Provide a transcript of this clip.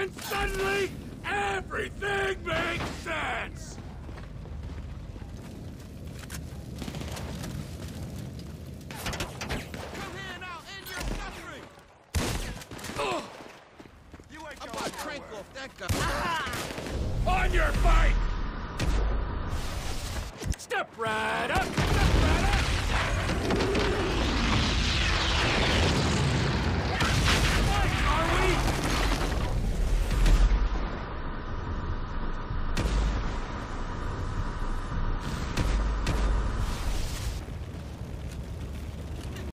And suddenly, everything makes sense! Come here now, end your suffering! You ain't I'm about to crank off that guy. On your fight! Step right up!